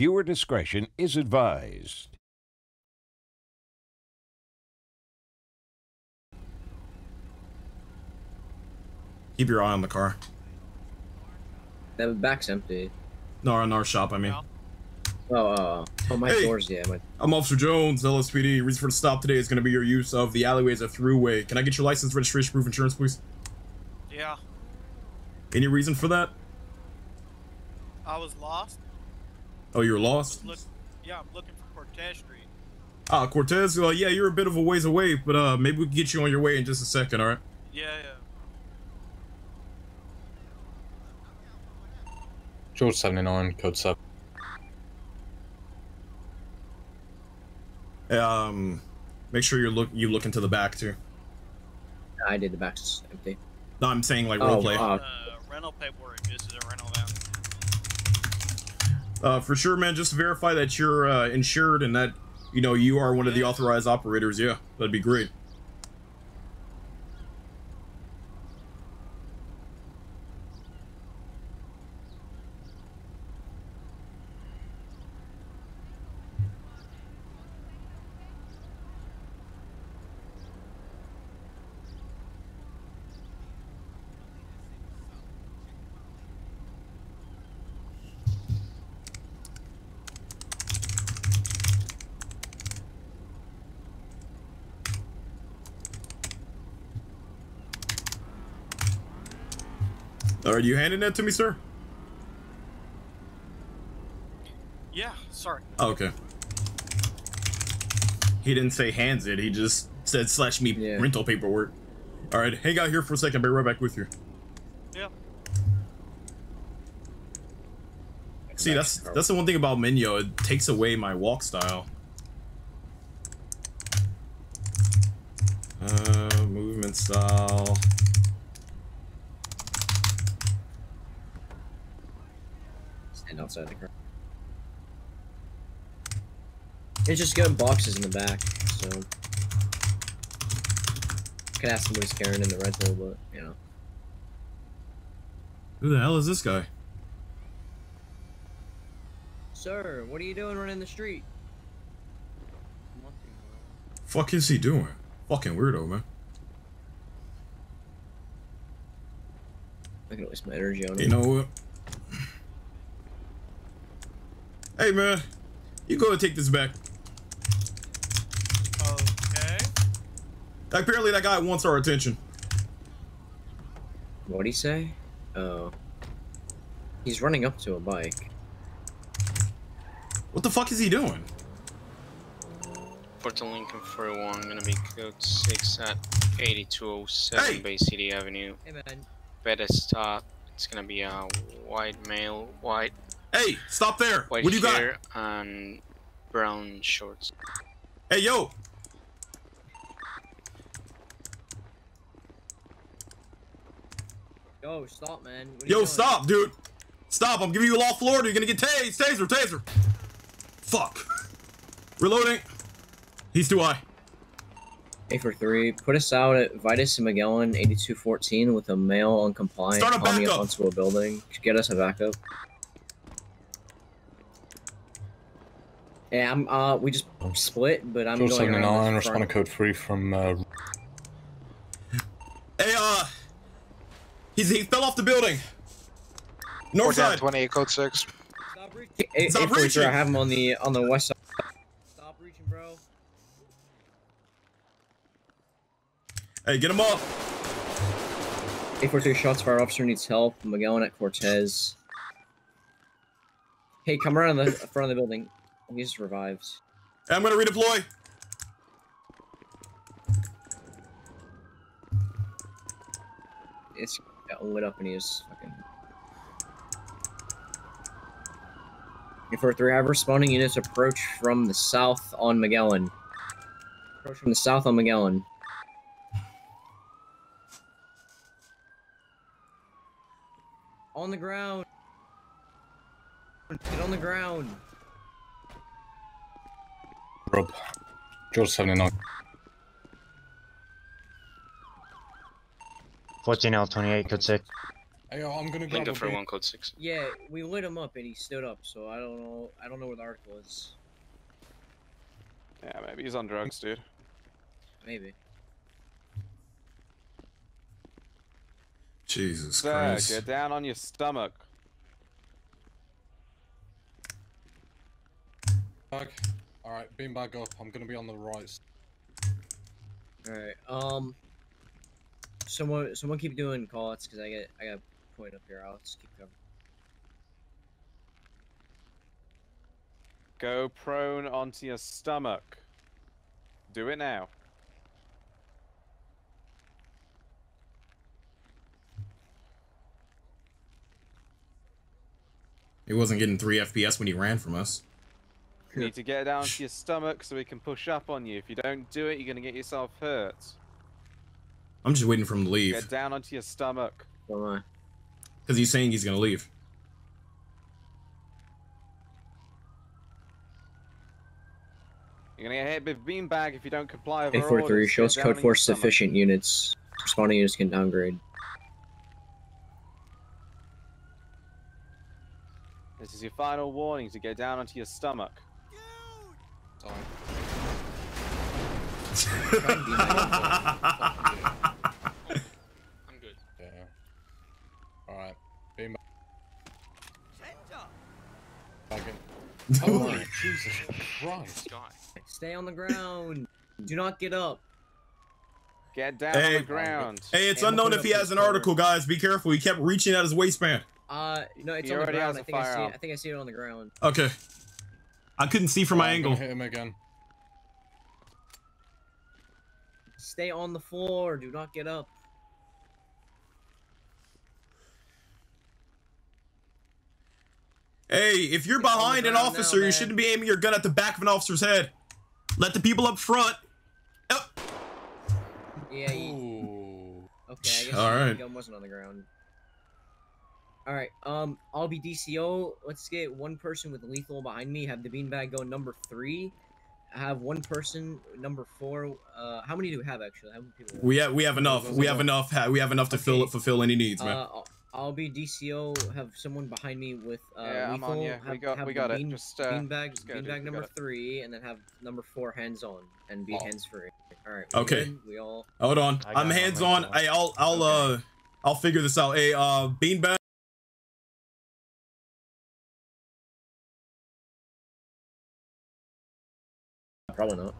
Viewer discretion is advised. Keep your eye on the car. The back's empty. No, on our shop, I mean. Oh, oh, oh. Oh, my Hey. door's, yeah. My, I'm Officer Jones, LSPD. Reason for the stop today is going to be your use of the alleyway as a throughway. Can I get your license, registration, proof, insurance, please? Yeah, Any reason for that? I was lost. Oh, you're lost? look, yeah, I'm looking for Cortez Street. Ah, Cortez, uh, yeah, you're a bit of a ways away, but uh, maybe we can get you on your way in just a second, alright? Yeah, yeah. George 79, code 7. Um, make sure you look you look into the back too. I did. The back's empty. No, I'm saying like Oh, roleplay. Uh, rental paperwork. This is a rental van. Uh, for sure, man. Just verify that you're uh, insured and that you know you are one of the authorized operators. Yeah, that'd be great. All right, you handing that to me, sir? Yeah, sorry. Oh, okay. He didn't say hands it. He just said slash me Yeah. rental paperwork. All right, hang out here for a second. Be right back with you. Yeah. See, that's that's the one thing about Menyoo. It takes away my walk style. Uh, movement style. Stand outside the. It's just got boxes in the back, so. Could ask somebody's carrying in the rental, but, you know. Who the hell is this guy? Sir, what are you doing running the street? Fuck is he doing? Fucking weirdo, man. I can waste my energy on him. You know what? Hey, man. You go and take this back. Okay. Apparently, that guy wants our attention. What'd he say? Oh. He's running up to a bike. What the fuck is he doing? Porto Lincoln 41, gonna be code 6 at 8207 Hey! Bay City Avenue. Hey man. Better stop. It's gonna be a white male, white, Hey, stop there. white what do you got? hair and um, brown shorts. Hey, yo. Yo, stop, man. What are you Yo, doing? stop, dude. Stop. I'm giving you a law Florida. You're gonna get tased. Taser, taser. Fuck. Reloading. He's too high. A for three. Put us out at Vitus and Magellan, 8214, with a male uncompliant Start a climbing backup. onto a building. Get us a backup. Yeah, I'm. Uh, we just split, but I'm George going around 79, the responding code 3 from uh, Hey, uh. He's, he fell off the building. North side. 28 code 6. Stop reaching. A- Stop 843, reaching. I have him on the on the west side. Stop reaching, bro. Hey, get him up. 843 shots fire officer needs help. Magellan at Cortez. Hey, come around the front of the building. He just revived. I'm gonna redeploy. It's lit up and he is fucking. 843 have responding units approach from the south on Magellan. Approach from the south on Magellan. On the ground. Get on the ground. Rob. George 79. 14 L 28, code 6. Hey, yo, I'm gonna grab Lingo a for one code six. Yeah, we lit him up and he stood up, so I don't know. I don't know where the article is. Yeah, maybe he's on drugs, dude. Maybe. Jesus Sir, Christ. get down on your stomach. Bag. Alright, beanbag up. I'm gonna be on the right. s- All right. Um. Someone, someone keep doing call outs because I get, I got a point up here. I'll just keep covering. Go prone onto your stomach. Do it now. He wasn't getting 3 FPS when he ran from us. You need to get down to your stomach so we can push up on you. If you don't do it, you're gonna get yourself hurt. I'm just waiting for him to leave. Get down onto your stomach. So am I. Because he's saying he's going to leave. You're gonna get hit with beanbag if you don't comply with A our four three orders. shows Get code on your four stomach. sufficient units. Responding units can downgrade. This is your final warning to get down onto your stomach. Sorry. Try and be nice. I'm good. Yeah. Alright. Beanbag. Bag in. Oh, Jesus Christ. Stay on the ground. Do not get up. Get down on the ground. hey, it's Hey, unknown if he has an up article, guys. Be careful. He kept reaching at his waistband. Uh, no, it's He on the already ground. has I a think I see it. I think I see it on the ground. Okay. I couldn't see from my I'm angle. hit him again. Stay on the floor. Do not get up. Hey, if you're It's behind an officer, now, you shouldn't be aiming your gun at the back of an officer's head. Let the people up front. Yep. Yeah. You, okay. I guess All the right. gun wasn't on the ground. All right. Um, I'll be DCO. Let's get one person with lethal behind me. Have the beanbag go number three. I Have one person number four. Uh, how many do we have actually? How many people? We have we have enough. We have enough. ha- We have enough to fill Okay. fulfill any needs, man. Uh, I'll, I'll be DCO. Have someone behind me with uh, Yeah, I'm lethal. on you. Have, We got- have we the got it. bean- Just, uh, beanbag, just go, dude. beanbag number three, and then have number four hands on and be Oh. hands free. All right. Okay. good? We all. Hold on. I got I'm hands on. Hey, I'll I'll uh I'll figure this out. Hey, uh, beanbag. Probably not.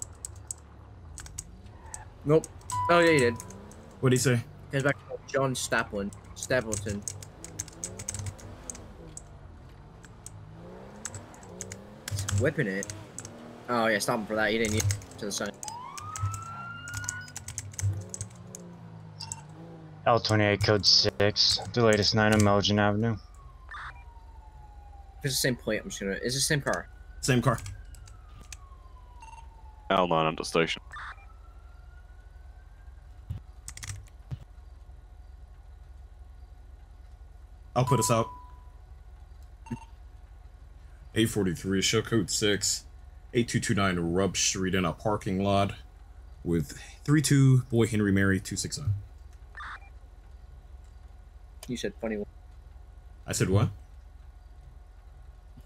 Nope. Oh yeah, you did. What'd he say? Here's back to John Staplin. Stapleton. Whipping it. Oh yeah, stop him for that. You didn't use it to the side. L28 code 6, the latest 9 on Magellan Avenue. It's the same plate, I'm just gonna. It's the same car. Same car. L9 under station. I'll put us out. A43, show code 6, 8229 Rub Street in a parking lot with 32 Boy Henry Mary 269. You said funny word. I said what?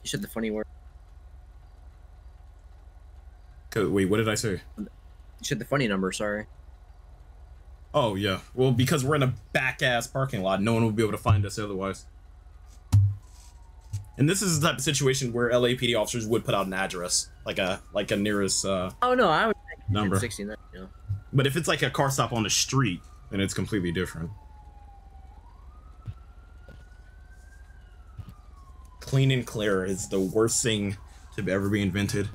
You said the funny word. Wait, what did I say? You said the funny number. Sorry. Oh, yeah. Well, because we're in a back ass parking lot, no one will be able to find us otherwise. And this is the type of situation where LAPD officers would put out an address, like a like a nearest uh, Oh no, I would number. 69. You know. But if it's like a car stop on the street, then it's completely different. Clean and clear is the worst thing to ever be invented.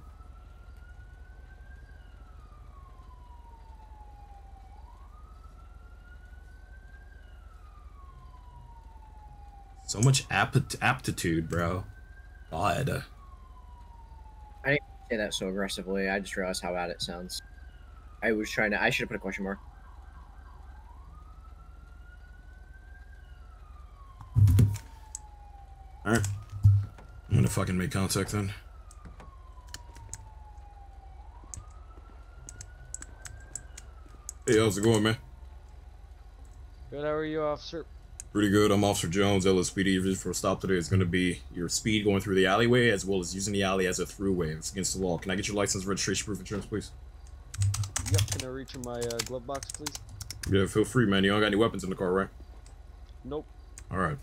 Much apti- aptitude, bro. God. I didn't say that so aggressively. I just realized how bad it sounds. I was trying to. I should have put a question mark. Alright. I'm gonna fucking make contact then. Hey, how's it going, man? Good, how are you, officer? Pretty good. I'm Officer Jones, LSPD. Your vision for a stop today is going to be your speed going through the alleyway as well as using the alley as a throughway. It's against the law. Can I get your license, registration, proof, of insurance, please? Yep, can I reach in my uh, glove box, please? Yeah, feel free, man. You don't got any weapons in the car, right? Nope. All right.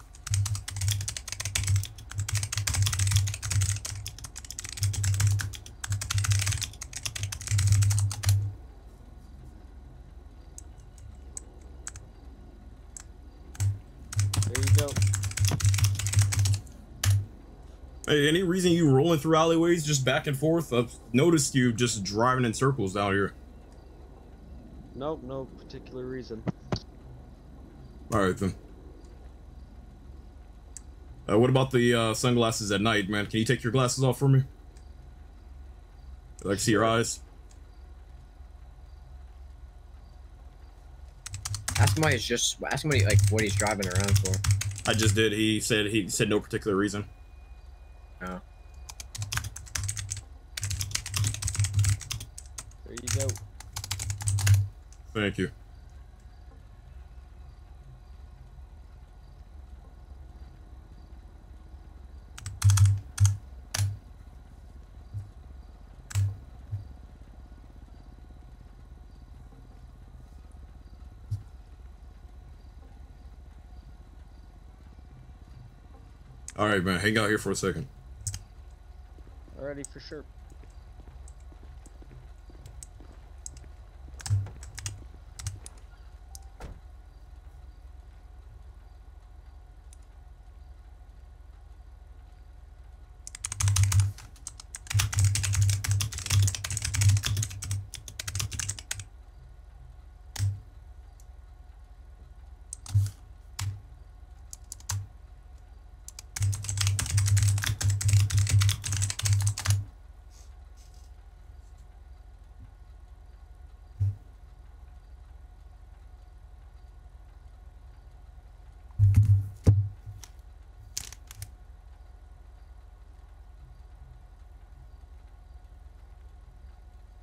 There you go. Hey, any reason you rolling through alleyways just back and forth? I've noticed you just driving in circles down here. Nope, no particular reason. All right then. Uh, what about the uh, sunglasses at night, man? Can you take your glasses off for me? I like to see your eyes. Ask him why he's just. Ask him what he, like what he's driving around for. I just did. He said he said no particular reason. Oh. There you go. Thank you. All right, man. Hang out here for a second. Alrighty, for sure.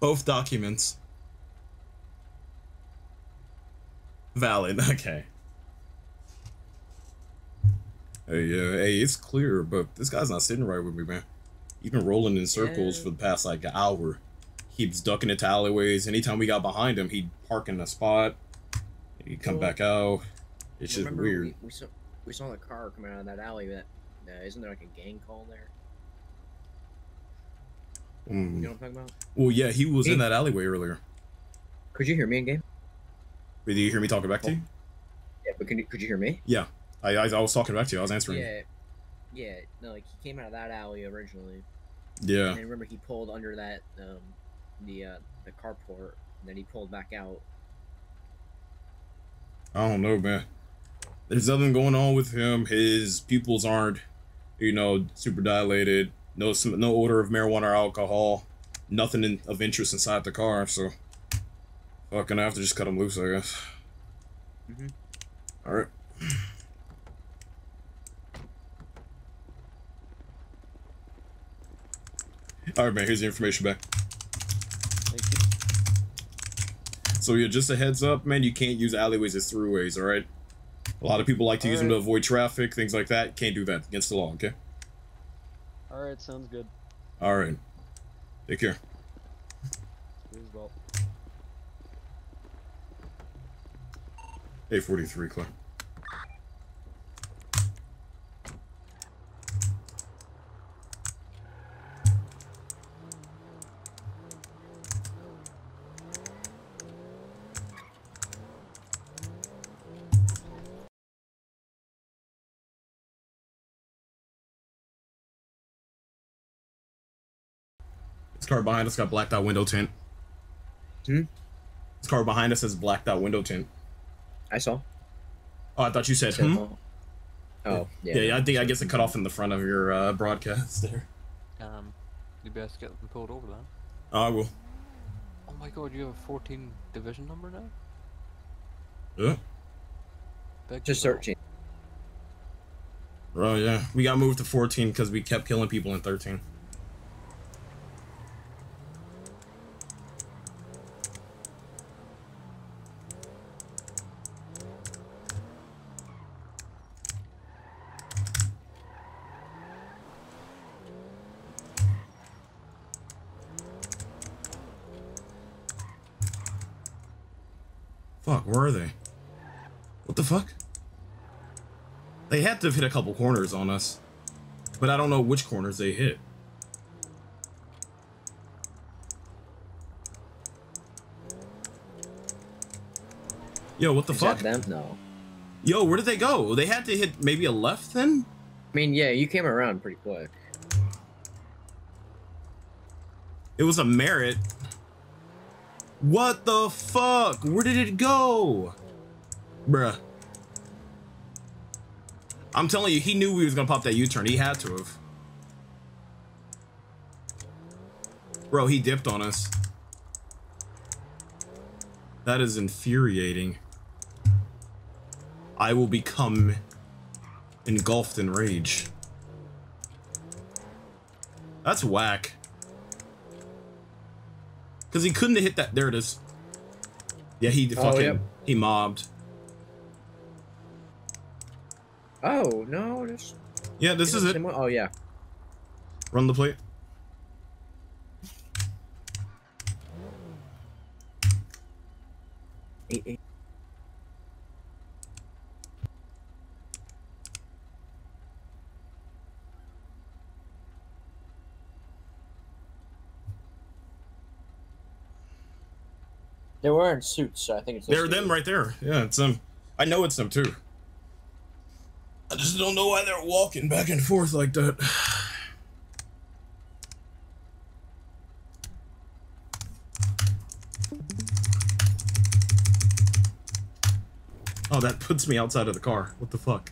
Both documents. Valid. Okay. Hey, uh, hey, it's clear, but this guy's not sitting right with me, man. He's been rolling in circles Yeah. for the past like an hour. Keeps ducking into alleyways. Anytime we got behind him, he'd park in a spot. He'd come Well, back out. It's just weird. We, we saw we saw the car coming out of that alley. That uh, isn't there like a gang call there? Mm. You know what I'm talking about? Well, yeah, he was in that alleyway earlier. Could you hear me in game? Did you hear me talking back to you? Yeah, but could you, could you hear me? Yeah, I, I, I was talking back to you. I was answering. Yeah. Yeah. No, like he came out of that alley originally. Yeah. And then remember he pulled under that um the uh the carport and then he pulled back out. I don't know, man. There's nothing going on with him. His pupils aren't, you know, super dilated. No, no odor of marijuana or alcohol. Nothing in, of interest inside the car. So, fucking, I have to just cut them loose, I guess. Mhm. All right. All right, man. Here's the information back. Thank you. So yeah, just a heads up, man. You can't use alleyways as throughways. All right. A lot of people like to use them to avoid traffic, things like that. Can't do that against the law. Okay. Alright, sounds good. All right. Take care. You as well. This car behind us got blacked out window tint. Hmm? This car behind us has blacked out window tint. I saw. Oh, I thought you said, Said, hmm? oh. Yeah. Yeah, yeah, I think I guess it cut off in the front of your uh, broadcast there. Um, you best get them pulled over then. I will. Oh my god, you have a 14 division number now? Yeah. Big Just deal. searching. Oh yeah, we got moved to 14 because we kept killing people in 13. Fuck, where are they? What the fuck? They had to have hit a couple corners on us. But I don't know which corners they hit. Yo, what the Is fuck? them? No. Yo, where did they go? They had to hit maybe a left then? I mean, yeah, you came around pretty quick. It was a merit. What the fuck? Where did it go? Bruh. I'm telling you, he knew we was gonna pop that U-turn. He had to have. Bro, he dipped on us. That is infuriating. I will become engulfed in rage. That's whack. Because he couldn't have hit that. There it is. Yeah, he Oh, fucking yep. he mobbed. Oh no, this. Yeah, this is it. Oh yeah. Run the plate. Eight, eight. They're wearing suits, so I think it's. They're them right there. Yeah, it's them. I know it's them too. I just don't know why they're walking back and forth like that. Oh, that puts me outside of the car. What the fuck?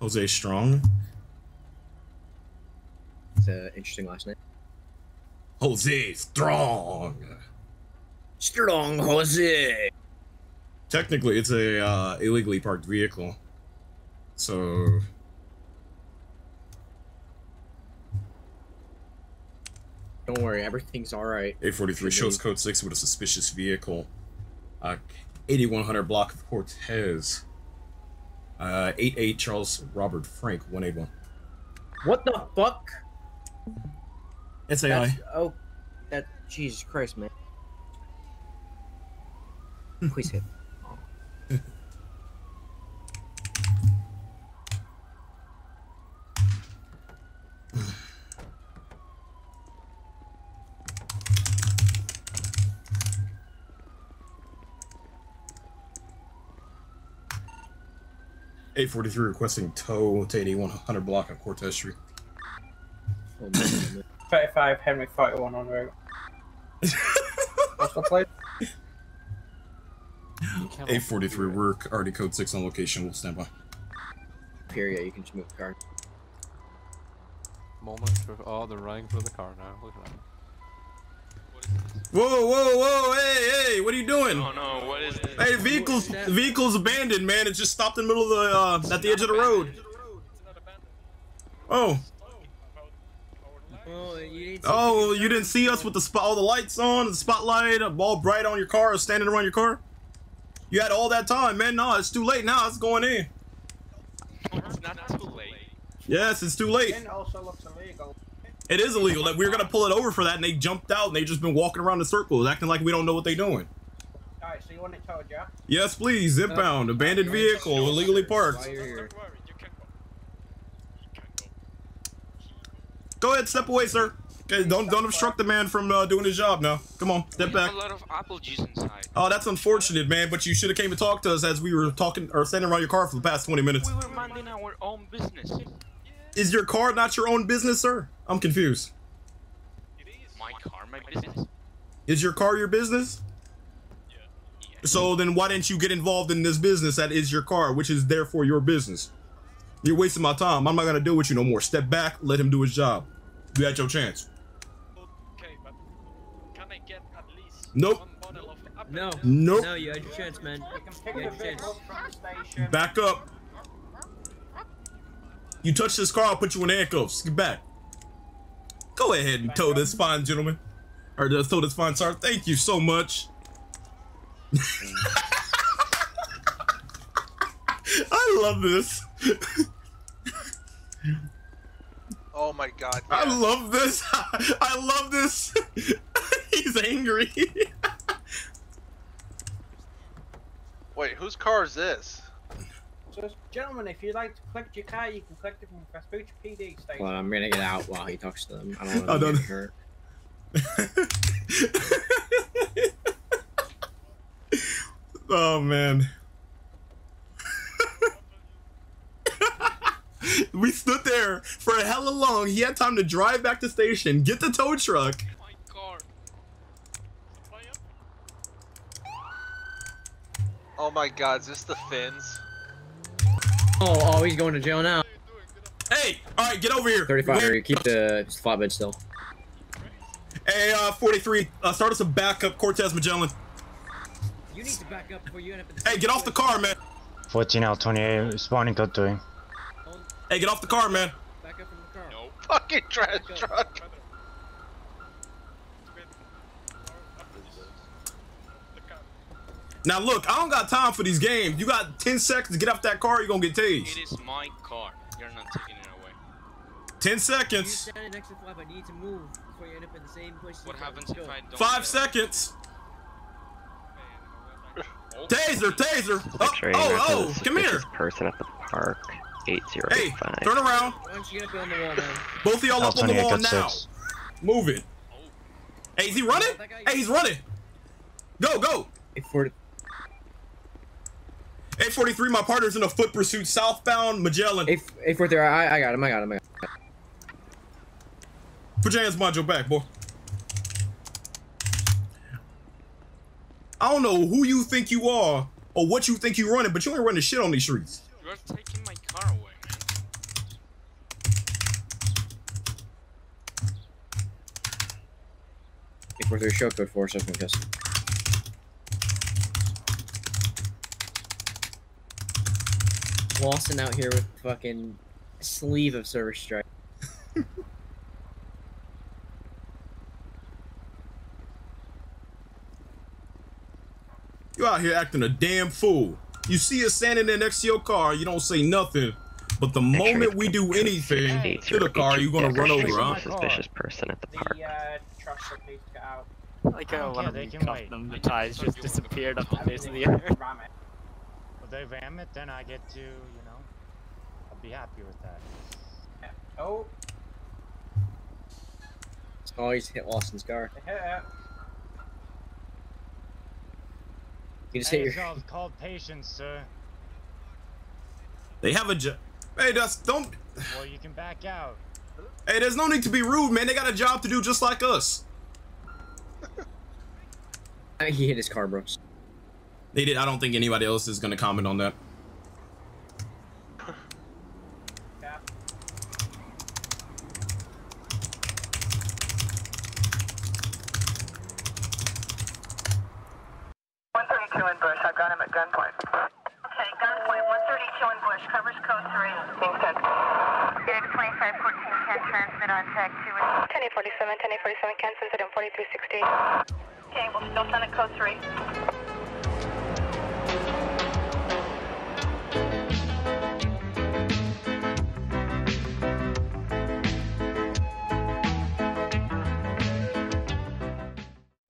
Jose Strong? It's an interesting last name. Jose Strong! Strong Jose. Technically, it's a uh, illegally parked vehicle. So Don't worry, everything's all right. 843 shows code 6 with a suspicious vehicle. Uh, 8100 block of Cortez. Uh, 88 Charles Robert Frank 181. What the fuck? SAI. That's- oh, that Jesus Christ, man. Please hit. Eight forty three requesting tow to eighty one hundred block on Cortez Street. 35 Henry 41 on route. What's the plate? Eight forty three work already code six on location. We'll stand by. Period. You can just move the car. Moment for oh they're running for the car now. Look at that. Whoa, whoa, whoa! Hey, hey! What are you doing? Oh no, what is this? Hey, vehicles, the vehicle's abandoned, man. It just stopped in the middle of the, uh, at the edge of the road. Oh, Oh, you oh, you didn't see us with the spot, all the lights on, the spotlight, all bright on your car, standing around your car. You had all that time, man. No, it's too late now. It's going in. It's not too late. Yes, it's too late. It also looks illegal. It is illegal. That we were gonna pull it over for that, and they jumped out, and they just been walking around in circles, acting like we don't know what they're doing. Alright, so you want to towed, yeah? Yes, please. Zip uh, bound, abandoned vehicle, illegally parked. While you're here. Don't worry, you can go. You can go. Go ahead, step away, sir. Okay, don't don't obstruct the man from uh, doing his job now. Come on, step back. a lot of apple juice inside. Oh, that's unfortunate, man. But you should have came and talked to us as we were talking or standing around your car for the past 20 minutes. We were minding our own business. Is your car not your own business, sir? I'm confused. My car, my business. Is your car your business? So then why didn't you get involved in this business that is your car, which is therefore your business? You're wasting my time. I'm not gonna deal with you no more. Step back, let him do his job. You had your chance. Okay, but can I get at least Nope. one bottle of apple No. Nope. No, you had your chance, man. You can pick You your chance. vehicle up from the station. Back up. You touch this car, I'll put you in handcuffs. Get back. Go ahead and tow this fine gentleman. Or just tow this fine sir. Thank you so much. I love this. Oh my god. I love this. I love this. He's angry. Wait, whose car is this? So, gentlemen, if you'd like to collect your car, you can collect it from the Vespucci PD station. Well, I'm gonna get out while he talks to them. I don't I want to don't- get hurt. oh man. we stood there for a hella long. He had time to drive back to station, get the tow truck. Oh my god, is this the fins? Oh, oh, he's going to jail now. Hey, all right, get over here. 35. Where- Keep the flatbed still. Hey, uh, 43. Uh, start us a backup, Cortez Magellan. You need to back up before you end up in the Hey, get off the car, man. 14L28, spawning code 3. Hey, get off the car, man. Back up from the car. Nope. Fucking trash truck. Now look, I don't got time for these games. You got 10 seconds to get off that car, you're gonna get tased. It is my car. You're not taking it away. 10 You seconds. standing next to the flatbed. You need to move before you end up in the same place. What happens if. I don't? Five seconds. Taser, taser. Oh, oh, oh, come here. suspicious person at the park. Hey, turn around. Why don't you get up on the wall, man? Both of y'all up on the wall now. 6. Move it. Hey, is he running? Hey, he's running. Go, go. If we're 843, my partner's in a foot pursuit southbound Magellan. if if we're there, I I got him. I got him. I got him. Put your hands behind your back, boy. I don't know who you think you are or what you think you're running, but you ain't running shit on these streets. You are taking my car away, man. If we're there, show code four something custom. Lawson out here with fucking sleeve of service strike. You out here acting a damn fool. You see us standing there next to your car, you don't say nothing. But the moment we do anything to the car, you're gonna run over, huh? Suspicious person at the park. The uh, truck should need to get out. Like how one of them cuffed them, the ties just disappeared off the face of the earth. Ram it. If they ram it, then I get to, you know, I'll be happy with that. Oh, Always hit Lawson's car. they hit it. You just Hey, hit it's your. called, called patience, sir. They have a job. Hey, that's don't. Well, you can back out. Hey, there's no need to be rude, man. They got a job to do just like us. I think he hit his car, bro. They did. I don't think anybody else is gonna comment on that.